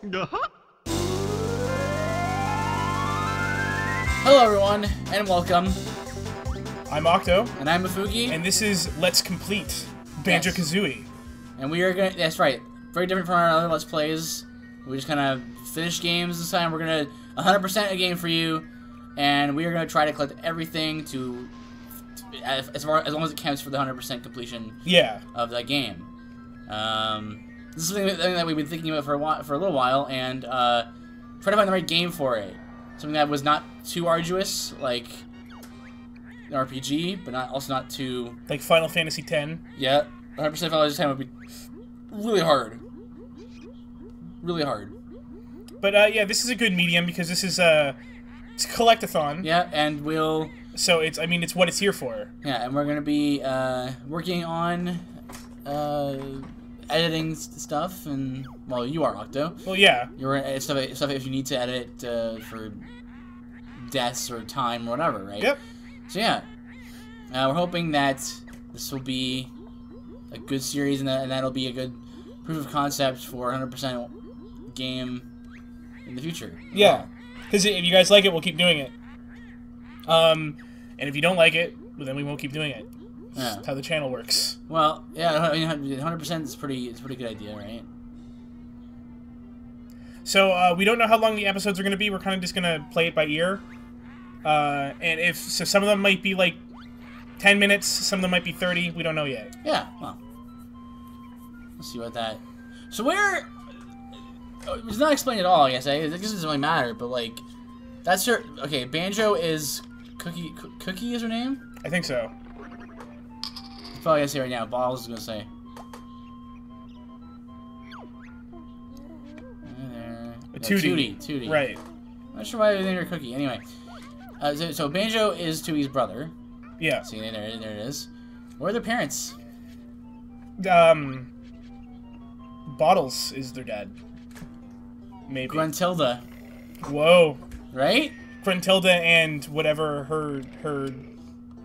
Hello, everyone, and welcome. I'm Octo, And I'm Mefuki, and this is Let's Complete Banjo Kazooie. and we are gonna. That's right. Very different from our other Let's Plays. We just kind of finish games this time. We're gonna 100% a game for you, and we are gonna try to collect everything to, as as far as long as it counts for the 100% completion Yeah, of that game. Um, this is something that, we've been thinking about for a while, for a little while, and uh, try to find the right game for it. Something that was not too arduous, like an RPG, but not also not too like Final Fantasy X. yeah. 100% Final Fantasy X would be really hard, really hard. But uh, yeah, this is a good medium because this is uh, it's a collectathon. Yeah, and we'll So it's I mean it's what it's here for. yeah, and we're gonna be uh, working on uh, editing stuff, and well, you are Octo. Well, yeah, You're uh, stuff, stuff if you need to edit uh, for deaths or time or whatever, right? yep. So yeah, uh, we're hoping that this will be a good series and, that, and that'll be a good proof of concept for 100% game in the future. Yeah, because if you guys like it, we'll keep doing it. Um, and if you don't like it, well, then we won't keep doing it. Yeah. That's how the channel works. Well, yeah, I mean, 100% is pretty. It's a pretty good idea, right? So uh, we don't know how long the episodes are going to be. We're kind of just going to play it by ear. Uh, and if so, some of them might be like ten minutes, some of them might be thirty. We don't know yet. Yeah. Well, let's see what that. So where? oh, It's not explained at all. I guess I guess it doesn't really matter. But like, that's her. Okay, Banjo is Cookie. Coo- Cookie is her name. I think so. Probably gonna say right now. Balls is gonna say. A No, Tooty. Tooty. Tooty. Right. Not sure why they named her Cookie. Anyway, uh, so, so Banjo is Tooty's brother. Yeah. See there, there it is. Where are their parents? Um. Bottles is their dad. Maybe. Gruntilda, Whoa. right? Gruntilda and whatever her her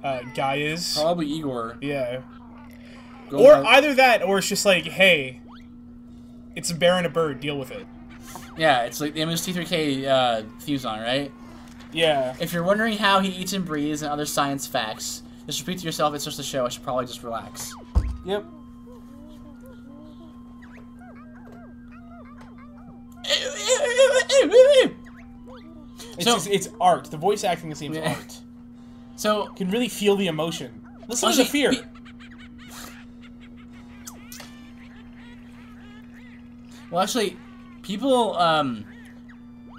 uh, guy is. Probably Igor. Yeah. Go Or either that, or it's just like, hey, it's a bear and a bird. Deal with it. yeah, it's like the MST3K uh, theme song, right? Yeah. If you're wondering how he eats and breathes and other science facts, just repeat to yourself, it's just a show. I should probably just relax. Yep. It's So- just, it's art. The voice acting seems Yeah. art. So, You can really feel the emotion. Listen to the fear. well, actually, people, um,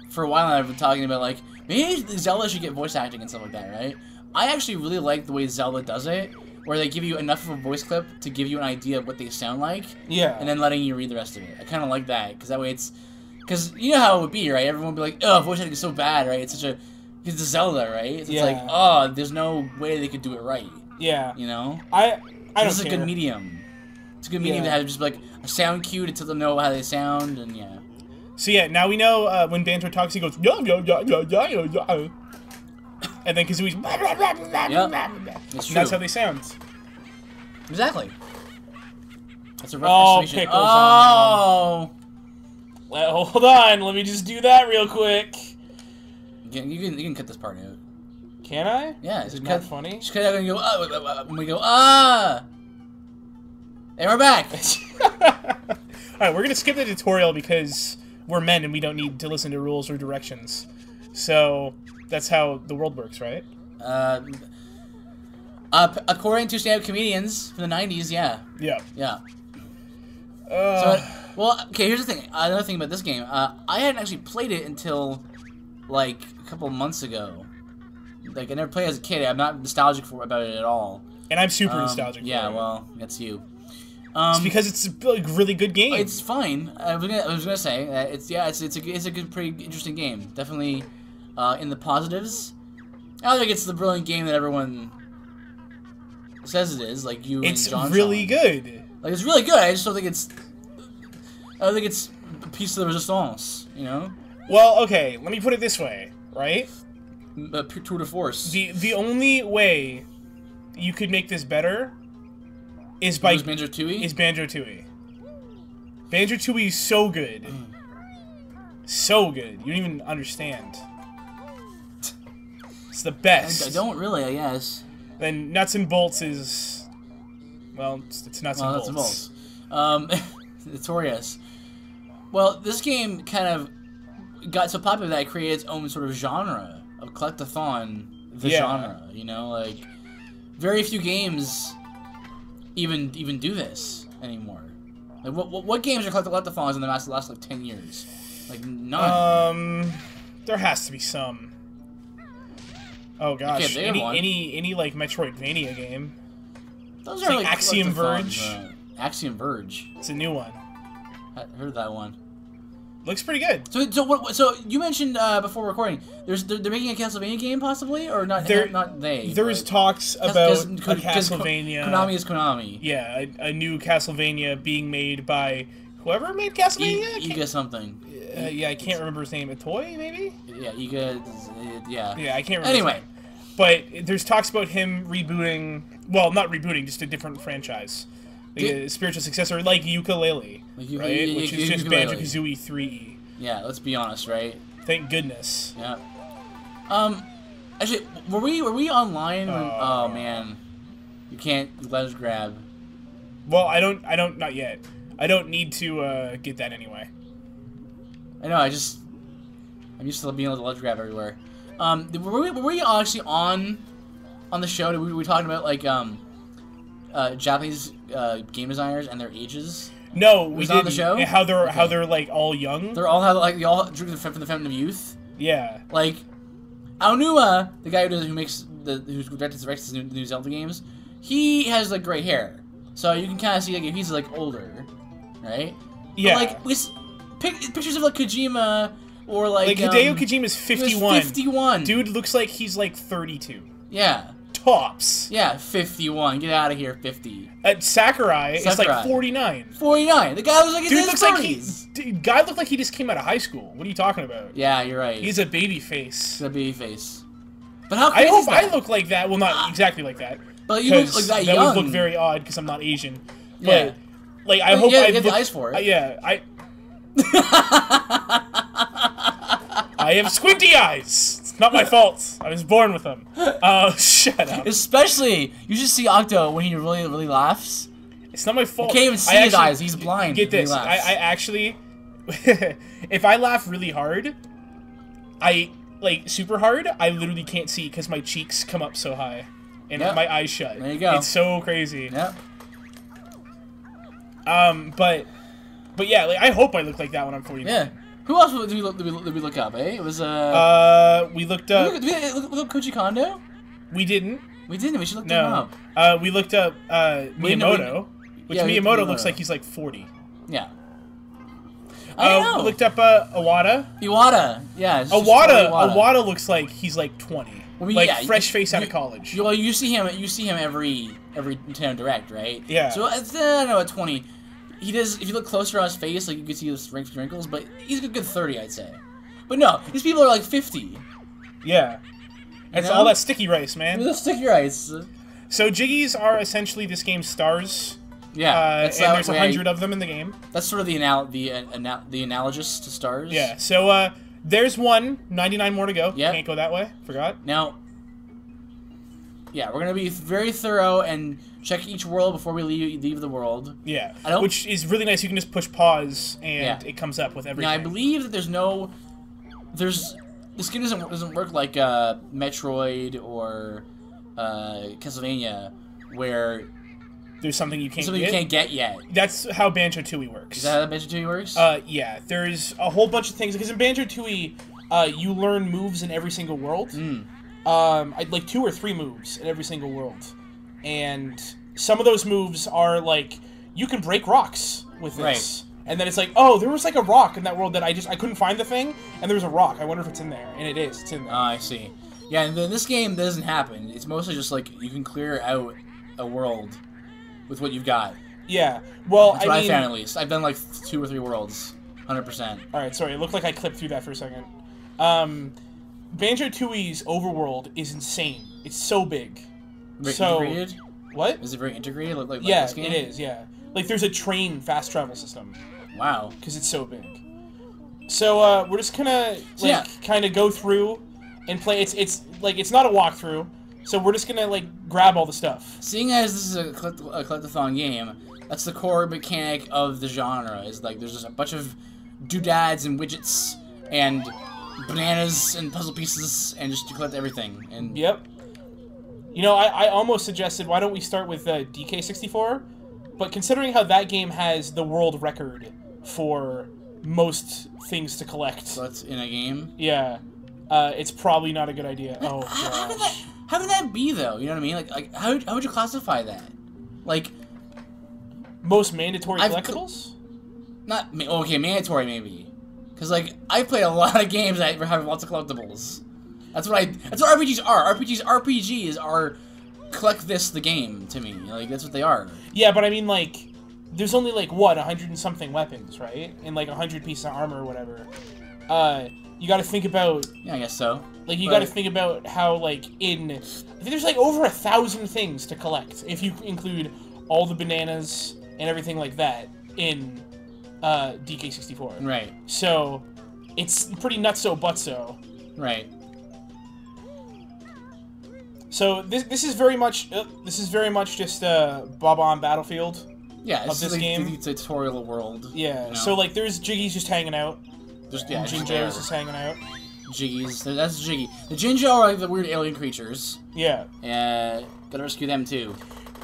for a while now have been talking about, like, maybe Zelda should get voice acting and stuff like that, right? I actually really like the way Zelda does it, where they give you enough of a voice clip to give you an idea of what they sound like, yeah. and then letting you read the rest of it. I kind of like that, because that way it's... Because you know how it would be, right? Everyone would be like, oh, voice acting is so bad, right? It's such a... It's Zelda, right? It's Yeah. like, oh, there's no way they could do it right, yeah. you know? I I don't this is a good medium. It's a good medium Yeah. to have just like a sound cue to tell them know how they sound, and yeah. So yeah, now we know uh, when Banjo talks, he goes yeah yeah yeah yeah yeah. yeah. And then Kazooie's It's true. that's how they sound. exactly. That's a rough Oh, estimation. pickles Oh, Well, hold on, let me just do that real quick. You can, you can you can cut this part out. Can I? Yeah, it's just it cut. funny? Just cut out and go. Ah, wah, wah, and we go ah. And we're back. Alright, we're gonna skip the tutorial because we're men and we don't need to listen to rules or directions. So that's how the world works, right? Uh, uh, according to stand-up comedians from the '90s, yeah, Yeah. yeah. Uh, So, well, okay. Here's the thing. Another thing about this game. Uh, I hadn't actually played it until like a couple months ago. Like I never played as a kid. I'm not nostalgic for about it at all. and I'm super Um, nostalgic. for Yeah, well, that's you. it's Um, because it's a like, really good game. it's fine. I was gonna, I was gonna say uh, it's yeah, it's it's a it's a good, pretty interesting game. Definitely uh, in the positives. I don't think it's the brilliant game that everyone says it is. Like you, It's really good. Like it's really good. I just don't think it's. I don't think it's a piece of the resistance. You know, Well, okay, let me put it this way, right? pure tour de force. The the only way you could make this better is by Banjo Tooie. is Banjo Tooie. Banjo Tooie is so good. So good. You don't even understand. It's the best. I don't really, I guess. Then nuts and bolts is, well, it's, it's nuts Well, and that's bolts. the Um, notorious. Well, this game kind of got so popular that it created its own sort of genre of collectathon. The Yeah. genre, you know, like very few games even even do this anymore. Like, what what, what games are collectathons in the last last like ten years? Like none. Um, there has to be some. Oh gosh, any any any like Metroidvania game. Those it's like Axiom Verge. uh, Axiom Verge. It's a new one. I heard of that one. Looks pretty good. So, so what? So you mentioned uh, before recording, there's they're, they're making a Castlevania game possibly, or not? There- not they. There's talks about Cas- a Ko- Cas- Ko- Castlevania. Konami is Konami. Yeah, a, a new Castlevania being made by whoever made Castlevania. E- can't- Iga something. uh, yeah, I can't remember his name. A toy, maybe. Yeah, Iga. Yeah. Yeah, I can't remember. Anyway, but there's talks about him rebooting. Well, not rebooting, just a different franchise, like Di- a spiritual successor, like Yooka-Laylee, Like Uku- right? y- Which is just. Banjo Kazooie 3. yeah. Let's be honest, right? Thank goodness. Yeah. Um, actually, were we were we online? When, Uh, oh man, you can't let us grab. Well, I don't. I don't. Not yet. I don't need to uh, get that anyway. I know. I just I'm used to being able to ledge grab everywhere. Um, were we, were we actually on on the show? Did we, were we talking about like um uh, Japanese uh, game designers and their ages? No, we did the show? How they're how they're like all young. They're all like they all drew from the feminine of youth. yeah. Like Aonuma, the guy who does who makes the who's directed directs the new, new Zelda games, he has like gray hair, so you can kind of see like if he's like older, right? But, Yeah. like we pic- pictures of like Kojima or like like Hideo um, Kojima's he was 51. 51. Dude looks like he's like 32. Yeah. Tops. Yeah, 51. Get out of here, 50. At Sakurai, it's Sakurai. like 49. 49. The guy looks like he's Dude looks like he. 30s. Dude, guy looked like he just came out of high school. What are you talking about? Yeah, you're right. He's a baby face. a baby face. But how I hope? I look like that. Well, not exactly like that. But you look like that, that young. would look very odd because I'm not Asian. Yeah. But, like, I Well, hope yeah, I you have the eyes for it. uh, yeah, I. I have squinty eyes. It's not my fault. I was born with them. Uh, shut up. Especially, you should see Octo when he really, really laughs. It's not my fault. You can't even see I his actually- eyes. He's blind. Get this. I. I actually, if I laugh really hard, I like super hard. I literally can't see because my cheeks come up so high, and Yep. my eyes shut. There you go. It's so crazy. Yep. Um, but, but yeah, like I hope I look like that when I'm 49. Yeah. Who else did we look, did we, look- did we look up, eh? It was, uh... Uh, we looked did up. we, look, did we look, look up Koji Kondo? We didn't. We didn't. We should look him No. up. Uh, we looked up uh, We we- Miyamoto, which yeah, we- Miyamoto looks like he's like 40. Yeah. I Uh, know. we looked up uh, Awada. Iwata. Yeah. Awada, Iwata. Awada looks like he's like 20. Well, like yeah, fresh you- face out you- of college. You, well, you see him. You see him every every Nintendo Direct, right? Yeah. So it's uh, I don't know at twenty, he does. If you look closer on his face, like you can see his wrinkles, wrinkles, but he's a good thirty, I'd say. But no, these people are like fifty. Yeah. It's know? all that sticky rice, man. The sticky rice. So Jiggies are essentially this game's stars, Yeah. uh, and there's a hundred of them in the game. That's sort of the anal the uh, anal the analogous to stars. Yeah. So uh, there's one, 99 more to go. Yep. Can't go that way. Forgot. Now. Yeah, we're gonna be very thorough and check each world before we leave leave the world. Yeah. I don't- Which is really nice. You can just push pause and Yeah. it comes up with everything. Now I believe that there's no, there's this game doesn't doesn't work like uh, Metroid or uh, Castlevania, where there's something you can't something get. you can't get yet. That's how Banjo Tooie works. Is that how Banjo Tooie works? Uh, yeah, there's a whole bunch of things because in Banjo Tooie, uh, you learn moves in every single world. Mm. Um, I'd like two or three moves in every single world, and some of those moves are like you can break rocks with this. And then it's like, oh, there was like a rock in that world that I just I couldn't find the thing, and there was a rock. I wonder if it's in there, and it is. It's in there. Oh, I see. Yeah, and then this game doesn't happen. It's mostly just like you can clear out a world with what you've got. yeah. Well, That's I what I, mean, found at least. I've done like two or three worlds, hundred percent. all right. Sorry, it looked like I clipped through that for a second. Um, Banjo Tooie's overworld is insane. It's so big. So- integrated? What? Is it very integrated? Like, like yeah, this game? it is. Yeah, like there's a train fast travel system Wow. because it's so big. So uh, we're just gonna like So, yeah. kind of go through and play. It's it's like it's not a walkthrough, so we're just gonna like grab all the stuff. Seeing as this is a, collect- a collectathon game, that's the core mechanic of the genre. Is like there's just a bunch of doodads and widgets and bananas and puzzle pieces, and just collect everything. And Yep. You know, I, I almost suggested why don't we start with uh, DK64, but considering how that game has the world record for most things to collect, so that's in a game. yeah, uh, it's probably not a good idea. Oh How, how can that how can that be though? You know what I mean? Like like how how would you classify that? Like Most mandatory I've collectibles? not okay mandatory maybe, because like I play a lot of games that have lots of collectibles. That's what I. That's what RPGs are. RPGs RPGs are collect this the game to me. Like that's what they are. Yeah, but I mean, like, there's only like what, a hundred and something weapons, right? And like a hundred pieces of armor or whatever. Uh, you got to think about Yeah, I guess so. Like you But- got to think about how like in I think there's like over a thousand things to collect if you include all the bananas and everything like that in uh, DK64. Right. So it's pretty nutso butso. Right. So this this is very much uh, this is very much just uh, Bob-omb Battlefield. Yeah, Of it's this like game? the tutorial world. Yeah. you know? So like there's Jiggy's just hanging out. just yeah, and just Jinjo's just hanging out. Jiggies. That's Jiggy. The Jinjo are like the weird alien creatures. Yeah. Uh, gotta rescue them too.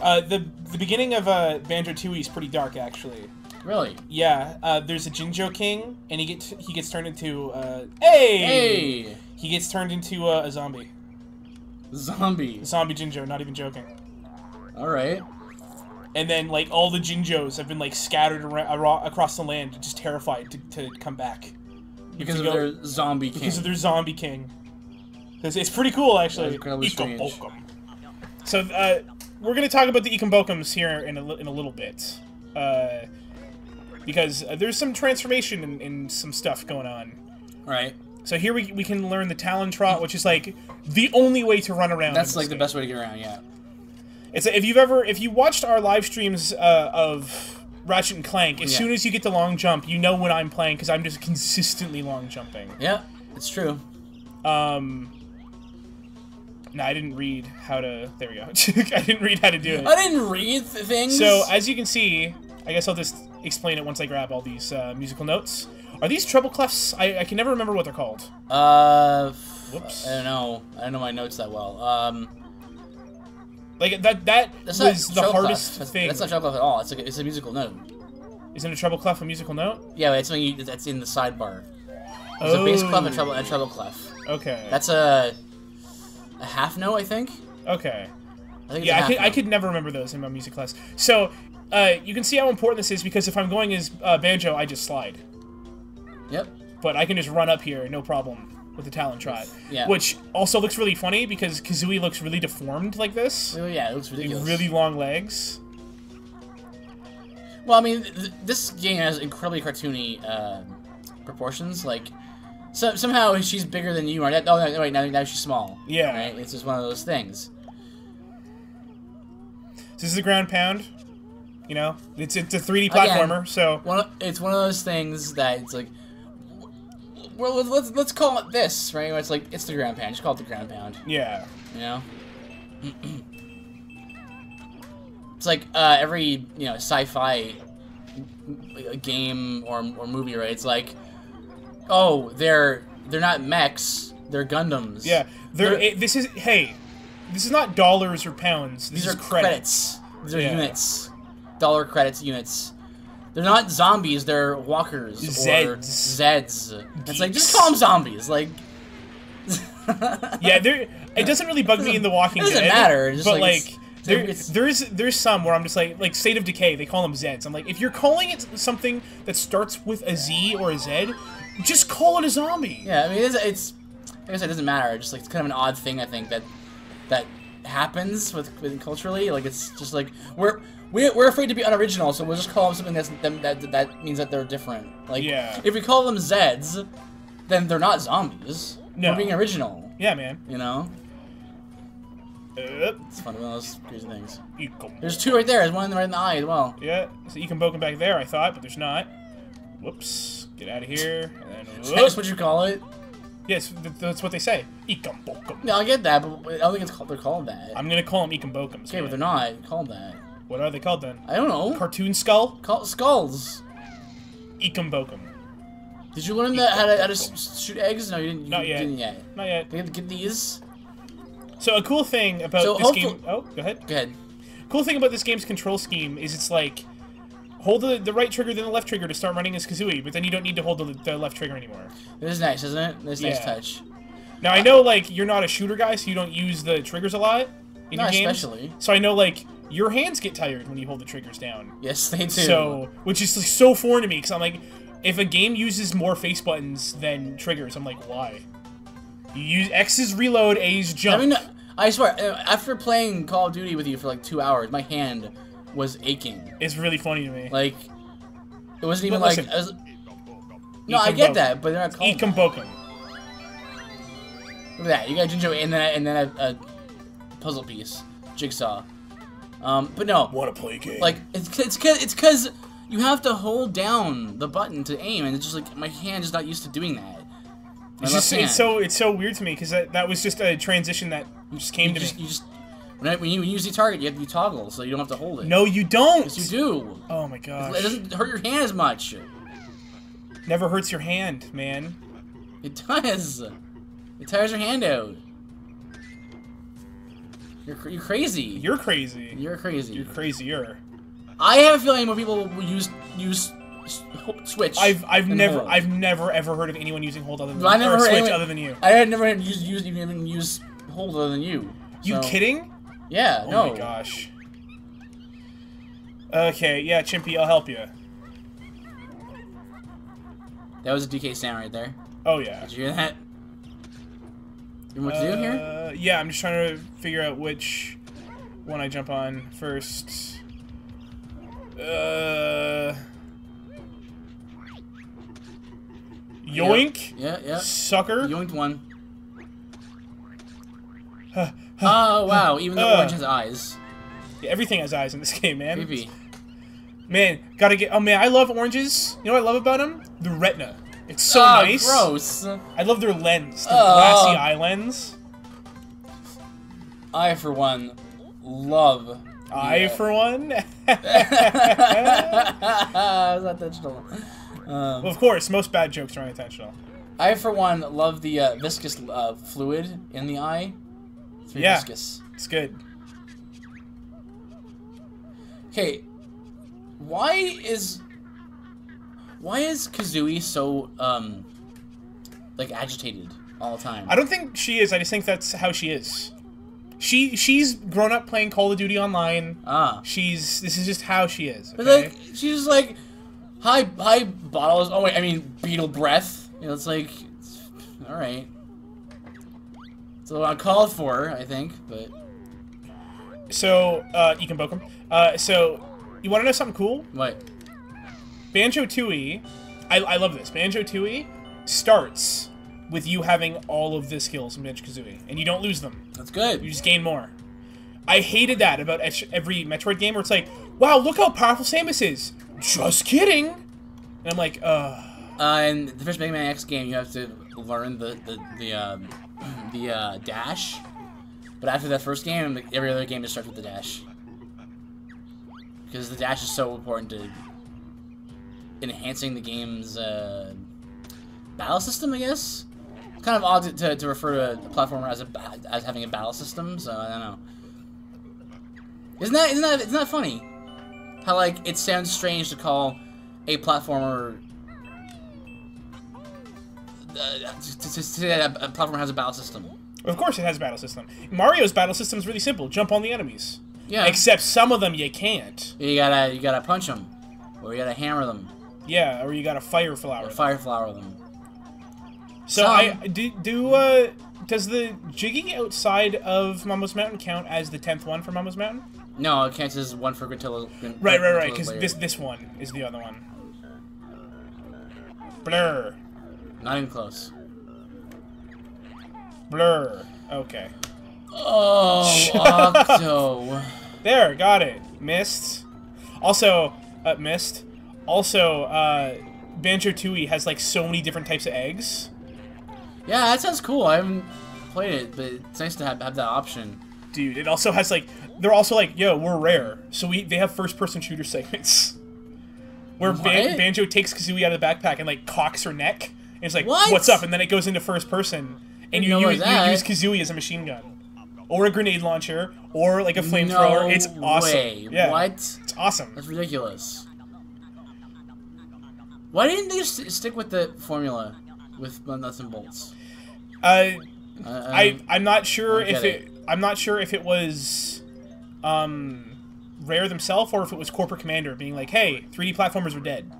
Uh, the the beginning of uh, Banjo Tooie is pretty dark actually. Really? Yeah, uh, there's a Jinjo King, and he gets he gets turned into uh, hey, Hey, he gets turned into uh, a zombie, zombie. zombie Jinjo. Not even joking. All right. And then like all the Jinjos have been like scattered around, across the land, just terrified to, to come back Because of go- their zombie king. because of their zombie king. It's, it's pretty cool actually. That's incredibly strange. Ikombokum. So uh, we're gonna talk about the Ikombokums here in a, in a little bit. Uh, because uh, there's some transformation and, and some stuff going on. right. So here we, we can learn the Talon Trot, which is like the only way to run around. That's like this the best way to get around. Yeah. It's if you've ever if you watched our live streams uh, of Ratchet and Clank, as Yeah. soon as you get the long jump, you know when I'm playing because I'm just consistently long jumping. Yeah. It's true. Um. No, I didn't read how to. There we go. I didn't read how to do it. I didn't read th- things. So as you can see, I guess I'll just explain it once I grab all these uh, musical notes. Are these treble clefs? I, I can never remember what they're called. Uh. Whoops. I don't know. I don't know my notes that well. Um. Like that that That's was the hardest. That's, thing. That's not treble clef at all. It's a, it's a musical note. Isn't a treble clef a musical note? Yeah, it's something you, that's in the sidebar. There's a bass clef and treble and treble clef. Okay. That's a a half note, I think. okay. I think Yeah, I could I could never remember those in my music class. So uh, you can see how important this is because if I'm going as uh, banjo, I just slide, Yep. but I can just run up here, no problem, with the Talon Trot. Yeah. Which also looks really funny because Kazooie looks really deformed like this, Well, yeah, it looks ridiculous. really long legs. Well, I mean, th- this game has incredibly cartoony um proportions. Like, so somehow she's bigger than you are. That, oh, no, wait, now, now she's small. Yeah. Right? It's just one of those things. This is a ground pound. You know, it's it's a 3D Again. platformer, so One, of- it's one of those things that it's like, well, let's- let's call it this, right? It's like it's the ground pound. Just call it the ground pound. yeah. You know. it's like uh, every you know sci-fi game or, or movie, right? It's like, oh, they're they're not mechs, they're Gundams. Yeah, there. They're- it- this is hey, this is not dollars or pounds. These is are credits. credits. These are Yeah. units. Dollar credits units. They're not zombies, they're walkers. Or Zeds. Zeds. It's like, just call them zombies. Like. Yeah, there. It doesn't really bug me in The Walking it doesn't Dead. matter, just but like, like, there, there's there's some where I'm just like like State of Decay. They call them Zeds. I'm like, if you're calling it something that starts with a Z or a Z, just call it a zombie. Yeah, I mean, it's, it's I guess it doesn't matter. It's just like it's kind of an odd thing I think that that happens with, with culturally. Like it's just like we're we're, we're afraid to be unoriginal, so we'll just call them something that's them, that that means that they're different. Like Yeah. if we call them Zeds, then they're not zombies. No. We're being original. Yeah, man. You know, Uh, it's one of those crazy things. Ekom- There's two right there. There's one right in the eye as well. yeah, so you can poke him back there. I thought, but there's not. Whoops. Get out of here. And then, That's what you call it. Yes, that's what they say. Ikambokum. No, I get that, but I don't think it's called. They're called that. I'm gonna call them Ikambokums. okay, but they're not called that. What are they called then? I don't know. Cartoon Skull? Call skulls. Ikambokum. Did you learn that how to, how to shoot eggs? No, you didn't. You Not yet. Didn't yet. Not yet. Get, get these. So a cool thing about So this game. Oh, go ahead. Go ahead. Cool thing about this game's control scheme is it's like hold the, the right trigger then the left trigger to start running as Kazooie, but then you don't need to hold the, the left trigger anymore. This is nice, isn't it? This is nice touch. Now I know like you're not a shooter guy, so you don't use the triggers a lot in Not your games. especially. So I know like your hands get tired when you hold the triggers down. Yes, they do. So, which is like, so foreign to me because I'm like, if a game uses more face buttons than triggers, I'm like, why? You use X is reload, A is I mean, I swear, uh, after playing Call of Duty with you for like two hours, my hand was aching. it's really funny to me. Like, it wasn't even But like. listen. I was- no, I get that, but they're not called. that. Ikambokum. Look at that. You got Jinjo and then and then a, a puzzle piece, jigsaw. Um, but no, Want to play a game? like it's it's it's cause you have to hold down the button to aim, and it's just like my hand is not used to doing that. It's just it's so it's so weird to me because that, that was just a transition that just came you to just, me. you just when, I, when you use the target, you have to toggle, so you don't have to hold it. No, you don't. yes, you do. Oh my god! It doesn't hurt your hand as much. Never hurts your hand, man. It does. It tires your hand out. You're cr- you're crazy. You're crazy. You're crazy. You're crazier. I have a feeling more people will use use switch. I've I've never hold. I've never ever heard of anyone using hold other than I never or heard switch anyone- other than you. I had never used use even use hold other than you. You so- kidding? Yeah. Oh no. my gosh. Okay, yeah, Chimpy, I'll help you. That was a DK sound right there. Oh yeah. Did you hear that? You what to do here? Uh, yeah, I'm just trying to figure out which one I jump on first. Uh, yoink, Yeah, yeah. sucker. Yoinked one. Huh, Oh wow! Even the Uh. orange has eyes. Yeah, everything has eyes in this game, man. Creepy. Man, gotta get. Oh man, I love oranges. You know what I love about them? The retina. It's so oh, nice. Gross. I love their lens, their Oh. glassy eye lens. I, for one, love. I, Yeah. for one. Was that intentional? Um, well, of course, most bad jokes are unintentional. I, for one, love the uh, viscous uh, fluid in the eye. It's Yeah. viscous. It's good. Okay, why is why is Kazooie so um like agitated all the time? I don't think she is. I just think that's how she is. She she's grown up playing Call of Duty online. ah, She's this is just how she is. but like she's just like hi hi bottles. Oh wait, I mean beetle breath. You know, it's like it's, all right. It's a little uncalled for, I think, but so uh, you can book 'em. Uh, so you want to know something cool? what? Banjo Tooie, I, I love this. Banjo Tooie starts with you having all of the skills in Banjo Kazooie, and you don't lose them. That's good. You just gain more. I hated that about every Metroid game where it's like, wow, look how powerful Samus is. Just kidding. And I'm like, uh, Uh, in the first Mega Man X game, you have to learn the the the um, the uh, dash. But after that first game, every other game just starts with the dash. Because the dash is so important to enhancing the game's uh, battle system, I guess. It's kind of odd to, to, to refer to a platformer as a as having a battle system, so I don't know. Isn't that isn't that isn't that funny? How like it sounds strange to call a platformer uh, to, to, say that a, a platformer has a battle system. of course it has a battle system. Mario's battle system is really simple. Jump on the enemies. Yeah. Except some of them you can't. you gotta you gotta punch them, or you gotta hammer them, Yeah, or you got a fire flower. or fire flower them. So Some. I do do uh does the jigging outside of Mumbo's Mountain count as the tenth one for Mumbo's Mountain? No, it counts as one for Gruntillo. Right, right, right. Because this this one is the other one. Blur, Not even close. blur. Okay, Oh, Octo. there, got it. Missed. Also, uh, missed. Also, uh, Banjo Tooie has like so many different types of eggs. Yeah, that sounds cool. I haven't played it, but it's nice to have, have that option. Dude, it also has like they're also like, yo, we're rare, so we they have first person shooter segments. Where Ban- Banjo takes Kazooie out of the backpack and like cocks her neck. And it's like, What? what's up? And then it goes into first person, and Didn't you use, you use Kazooie as a machine gun, or a grenade launcher, or like a flamethrower. No it's awesome. way. Yeah, What? it's awesome. That's ridiculous. Why didn't they st- stick with the formula with nuts and bolts? Uh, Uh, I um, I'm not sure if get it, I'm not sure if it was um Rare themselves or if it was Corporate Commander being like, "Hey, 3D platformers are dead.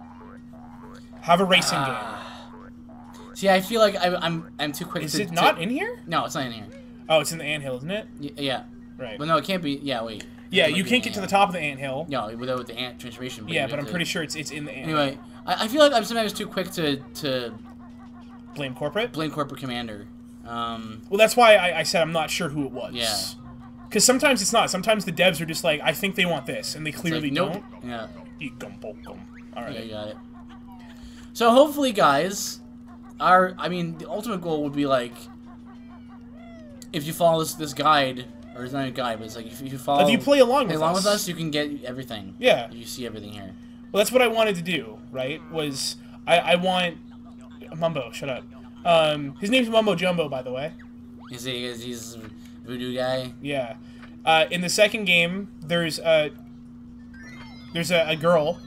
Have a racing game. See, I feel like I'm I'm, I'm too quick. Is to, it not To, in here? no, it's not in here. Oh, it's in the anthill, isn't it? Y- yeah. Right. Well, no, it can't be. Yeah, wait. yeah, you can't get to the top of the anthill. No, without the ant transformation. Yeah, but I'm to- pretty sure it's it's in the anthill. Anyway, I, I feel like I'm sometimes too quick to to blame corporate. blame corporate commander. Um, Well, that's why I, I said I'm not sure who it was. Yeah. Because sometimes it's not. Sometimes the devs are just like, I think they want this, and they clearly like, nope. don't. Yeah. Eat gum, gum. All Yeah, you got it. So hopefully, guys, our I mean, the ultimate goal would be like, if you follow this this guide, or it's not a guide, but it's like if you follow, if you play along with along us, with us, you can get everything. Yeah. You see everything here. Well, that's what I wanted to do, right? Was I, I want Mumbo, shut up. Um, his name's Mumbo Jumbo, by the way. Is he? Is he's a voodoo guy? Yeah. Uh, in the second game, there's a there's a, a girl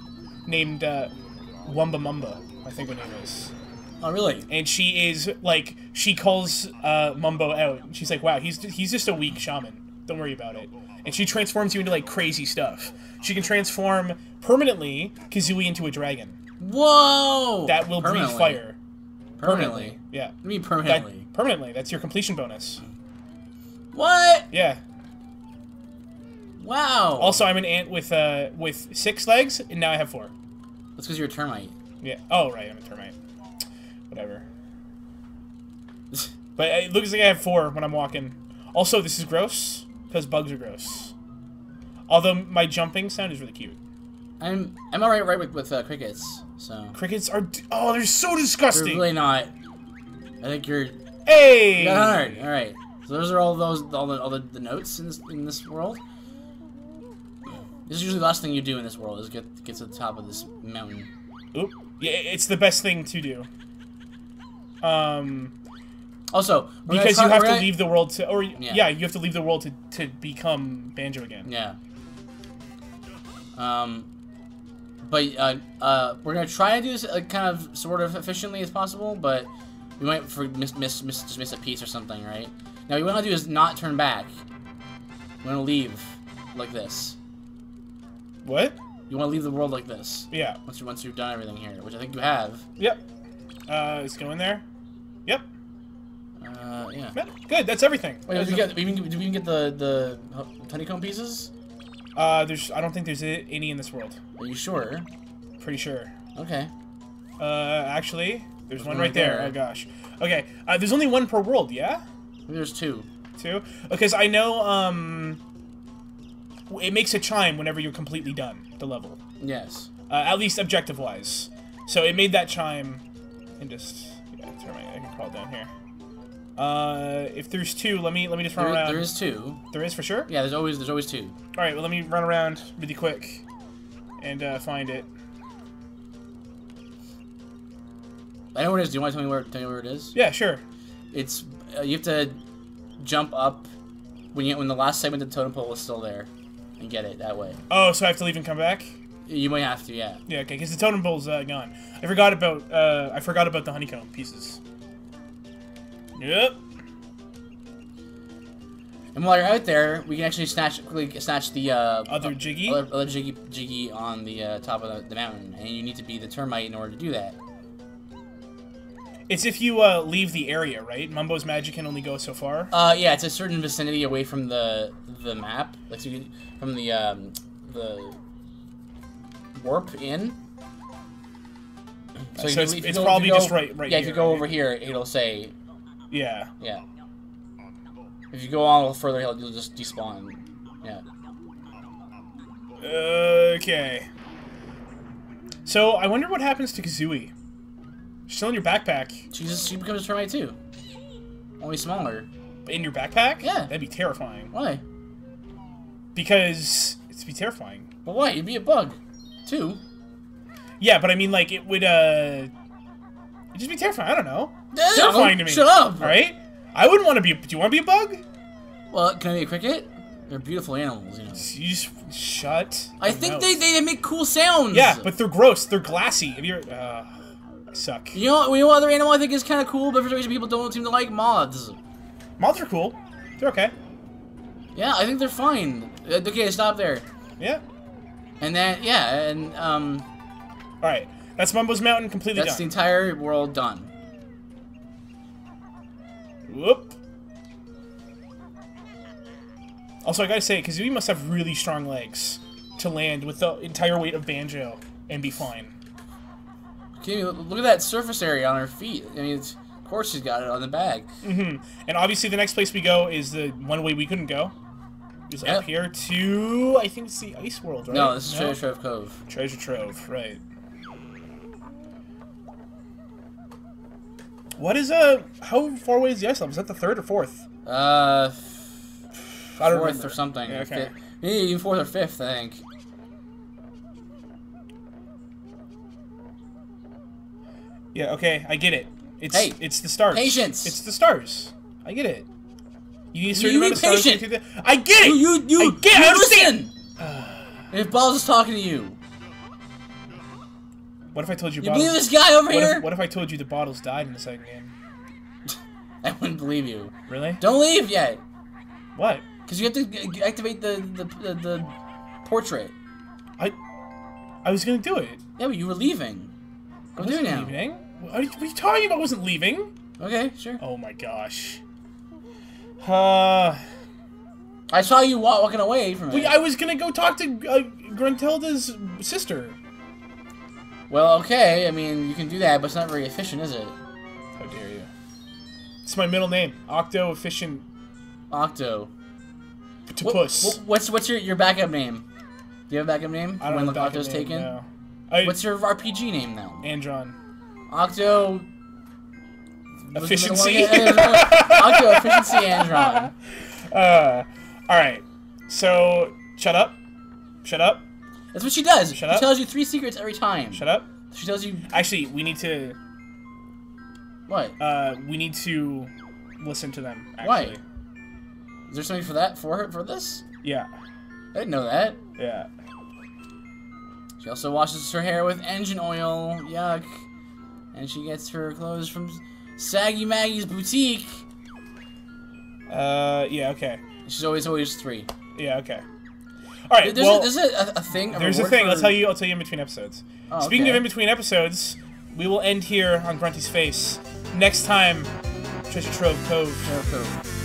named uh, Wumba Mumba, I think her name is, Oh, really? and she is like she calls uh, Mumbo out. She's like, "Wow, he's he's just a weak shaman. Don't worry about it." And she transforms you into like crazy stuff. She can transform permanently Kazooie into a dragon Whoa! that will breathe fire. Permanently. Yeah. I mean That, permanently. permanently. That's your completion bonus. What? Yeah. Wow. Also, I'm an ant with uh with six legs, and now I have four. that's because you're a termite. Yeah. Oh, right. I'm a termite. Whatever. But it looks like I have four when I'm walking. Also, this is gross because bugs are gross. Although my jumping sound is really cute. I'm I'm alright right with with uh, crickets. So Crickets are d- oh, they're so they're disgusting. really not. I think you're hey. You got hundred. All right. So those are all those all the all the, the notes in this in this world. This is usually the last thing you do in this world is get get to the top of this mountain. Oop. Yeah, it's the best thing to do. Um, Also, because you have to leave the world to, or yeah. Yeah. you have to leave the world to to become Banjo again. Yeah. Um, but uh, uh, we're gonna try to do this uh, kind of sort of efficiently as possible, but we might for miss miss miss just miss a piece or something, right? Now, what we want to do is not turn back. We want to leave like this. What? You want to leave the world like this Yeah. once you once you've done everything here, which I think you have. Yep. Uh, let's go in there. Yep. Uh, yeah. Good. That's everything. Wait, did we get, did we even, did we even get the the honeycomb pieces? Uh, there's. I don't think there's any in this world. Are you sure? Pretty sure. Okay. Uh, actually, there's one one right there. there. Oh gosh. Okay. Uh, there's only one per world. Yeah. There's two. Two. Because I know. Um. It makes a chime whenever you're completely done the level. Yes. Uh, at least objective wise. So it made that chime. And just. Yeah, turn my. I can crawl down here. Uh, if there's two, let me let me just run There, around. there is two. There is for sure. Yeah, there's always there's always two. All right, well, let me run around really quick and uh, find it. I know where it is. Do you want to tell me where tell me where it is? Yeah, sure. It's uh, you have to jump up when you when the last segment of the totem pole is still there, and get it that way. Oh, so I have to leave and come back? You might have to, yeah. Yeah, okay, because the totem pole's uh, gone. I forgot about uh, I forgot about the honeycomb pieces. Yep. And while you're out there, we can actually snatch quickly snatch the uh, Other Jiggy? other, other jiggy jiggy on the uh, top of the, the mountain, and you need to be the termite in order to do that. It's if you uh, leave the area, right? Mumbo's magic can only go so far. Uh, yeah, it's a certain vicinity away from the the map, like so you from the um, the warp in. So if it's- it's go- probably go- just right- right Yeah, if you go right? over here, it'll say Yeah. yeah. If you go on a little further, you'll you'll just despawn. Yeah. Okay. So I wonder what happens to Kazooie. She's still in your backpack. She's she becomes a termite too. Only smaller. In your backpack? Yeah. That'd be terrifying. Why? Because it'd be terrifying. But why? You'd be a bug, too. Yeah, but I mean, like, it would, uh... It'd just be terrifying. I don't know. Terrifying to me. Shut up. Alright? I wouldn't want to be... Do you want to be a bug? Well, can I be a cricket? They're beautiful animals, you know. You just shut. I think mouth. they, they make cool sounds. Yeah, but they're gross. They're glassy. If you're... Uh, I suck. You know, you know what other animal I think is kind of cool, but for some reason people don't seem to like moths. Moths are cool. They're okay. Yeah, I think they're fine. Uh, Okay, stop there. Yeah. And then, yeah, and um, Alright. That's Mumbo's Mountain completely that's the entire world done. Whoop. Also, I gotta say, because we must have really strong legs to land with the entire weight of Banjo and be fine. Okay, look at that surface area on her feet. I mean, it's, of course she's got it on the bag. hmm And obviously, the next place we go is the one way we couldn't go. Is Yep. up here to I think it's the Ice World, right? No, this is Treasure Trove Cove. Treasure Trove, right? What is uh? How far away is the ice level? Is that the third or fourth? Uh, I don't fourth remember. or something. Yeah, okay. fifth. Even fourth or fifth, I think. Yeah, okay, I get it. It's Hey, it's the stars. patience. It's the stars. I get it. You need a certain You amount of stars. to patience. get the- I get it. You, you, you, I get. it. I you understand. listen! if Balls is talking to you, What if I told you? you bottles, believe this guy over what, here? if, what if I told you the bottles died in the second game? I wouldn't believe you. Really? Don't leave yet, What? because you have to activate the the, the the portrait. I I was gonna do it. Yeah, but you were leaving. Go do it now. leaving. What are, you, what are you talking about? I wasn't leaving. Okay, sure. Oh my gosh. Uh, I saw you walking away from it. I was gonna go talk to uh, Gruntilda's sister. Well, okay. I mean, you can do that, but it's not very efficient, is it? How dare you? It's my middle name, Octo Efficient Octo. What- Octopus. what- what's what's your your backup name? Do you have a backup name? I don't when know Octo's taken. No. I, What's your RPG name now? Andron? Octo. Efficiency. Octo efficiency Andron. Uh, all right. So shut up. Shut up. That's what she does. Shut she up. tells you three secrets every time. Shut up. She tells you Actually, we need to. what? Uh, we need to listen to them. Why? Is there something for that for her for this? Yeah. I didn't know that. Yeah. She also washes her hair with engine oil. Yuck. And she gets her clothes from Saggy Maggie's boutique. Uh, yeah. Okay. She's always always three. Yeah. Okay. All right. There's, well, a, there's a, a, thing. A there's a thing. For... I'll tell you. I'll tell you in between episodes. Oh, Speaking okay. of in between episodes, we will end here on Grunty's face. Next time, Treasure Trove Cove. Trove Cove.